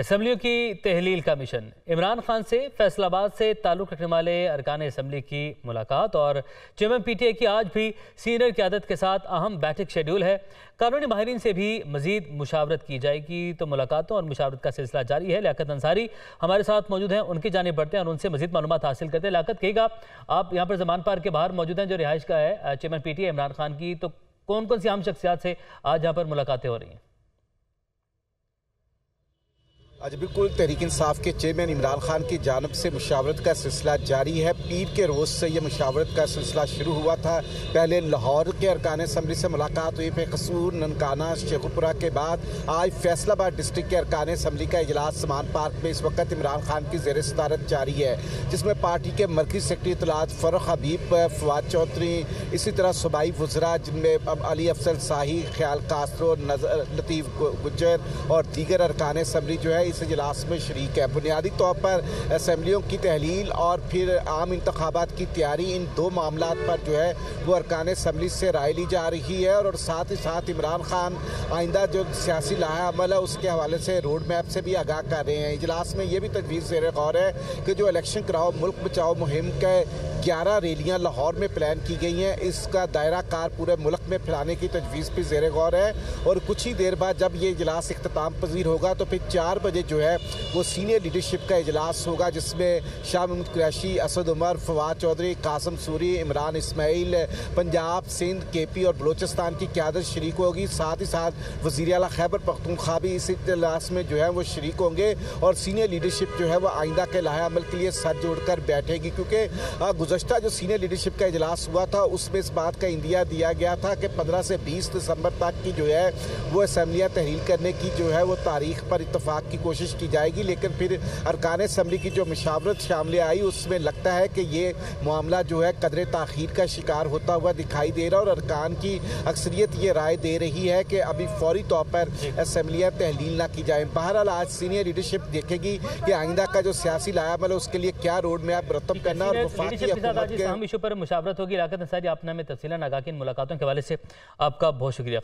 असम्बलियों की तहलील का मिशन। इमरान खान से, फैसलाबाद से ताल्लुक़ रखने वाले अरकान असम्बली की मुलाकात और चेयरमैन पी टी आई की आज भी सीनियर क्यादत के साथ अहम बैठक शेड्यूल है। कानूनी माहरीन से भी मजीद मुशावरत की जाएगी। तो मुलाकातों और मुशावरत का सिलसिला जारी है। लियाकत अंसारी हमारे साथ मौजूद हैं। उनकी जाने बढ़ते हैं और उनसे मजीद मालूम हासिल करते हैं। लियाकत कहेगा आप यहाँ पर जमान पार्क के बाहर मौजूद हैं जो रिहाइश का है चेयरमैन पी टी आई इमरान खान की। तो कौन कौन सी अहम शख्सियात से आज यहाँ पर मुलाकातें हो रही हैं? आज बिल्कुल तहरीक इंसाफ के चेयरमैन इमरान खान की जानब से मुशावरत का सिलसिला जारी है। पीर के रोज़ से यह मुशावरत का सिलसिला शुरू हुआ था। पहले लाहौर के अरकान असम्बली से मुलाकात हुई। फिर कसूर, ननकाना शेखुपुरा के बाद आज फैसलाबाद डिस्ट्रिक्ट के अरकान असम्बली का इजलास समान पार्क में इस वक्त इमरान खान की जेर सदारत जारी है, जिसमें पार्टी के मरकजी सेक्रेटरी इतलात फ़रुख हबीब, फवाद चौधरी, इसी तरह सूबाई वजरा, जिनमें अली अफसल शाही, ख्याल कासरो लतीफ़ गुजर और दीगर अरकान असम्बली जो है इस इजलास में शरीक है। बुनियादी तौर पर असम्बलियों की तहलील और फिर आम इंतबात की तैयारी, इन दो मामला पर जो है वो अरकान असम्बली से राय ली जा रही है और साथ ही साथ इमरान खान आइंदा जो सियासी लाहा अमल है, उसके हवाले से रोड मैप से भी आगाह कर रहे हैं। इजलास में ये भी तजवीज़ जेर गौर है कि जो इलेक्शन कराओ, मुल्क बचाओ, मुहिम के ग्यारह रैलियाँ लाहौर में प्लान की गई हैं। इसका दायरा कार पूरे मुल्क में फैलाने की तजवीज़ भी जेर गौर है। और कुछ ही देर बाद जब ये इजलास अख्ताम पजीर होगा तो फिर चार बजे जो है वो सीनियर लीडरशिप का इजलास होगा, जिसमें शाह महमूद कुरैशी, असद उमर, फवाद चौधरी, कासम सूरी, इमरान इसमाइल, पंजाब, सिंध के पी और बलोचिस्तान की क्यादत शरीक होगी। साथ ही साथ वजी अला खैबर, पख्तूनख्वा भी इस इजलास में जो है वो शरीक होंगे। और सीनियर लीडरशिप जो है वह आइंदा के लाहे अमल के लिए सर जोड़ कर बैठेगी, क्योंकि गुजशत जो सीनियर लीडरशिप का इजलास हुआ था उसमें इस बात का इंदिया दिया गया था कि पंद्रह से बीस दिसंबर तक की जो है वो असम्बलियाँ तहरील करने की जो है वो तारीख पर इतफाक़ की कोशिश की जाएगी। लेकिन फिर अरकान असम्बली की जो मशावरत शामिल आई उसमें लगता है कि ये मामला जो है कदर तखीर का शिकार होता हुआ दिखाई दे रहा है और अरकान की अक्सरियत ये राय दे रही है कि अभी फौरी तौर पर असम्बलियाँ तहलील ना की जाए। बहरहाल आज सीनियर लीडरशिप देखेगी कि आइंदा का जो सियासी लायामल है उसके लिए क्या रोड मैप रतम करना और वफाकी इशू पर मुशावरत होगी। लाकत अंसारी आपने हमें तफसी आगा की मुलाकातों के हवाले से आपका बहुत शुक्रिया।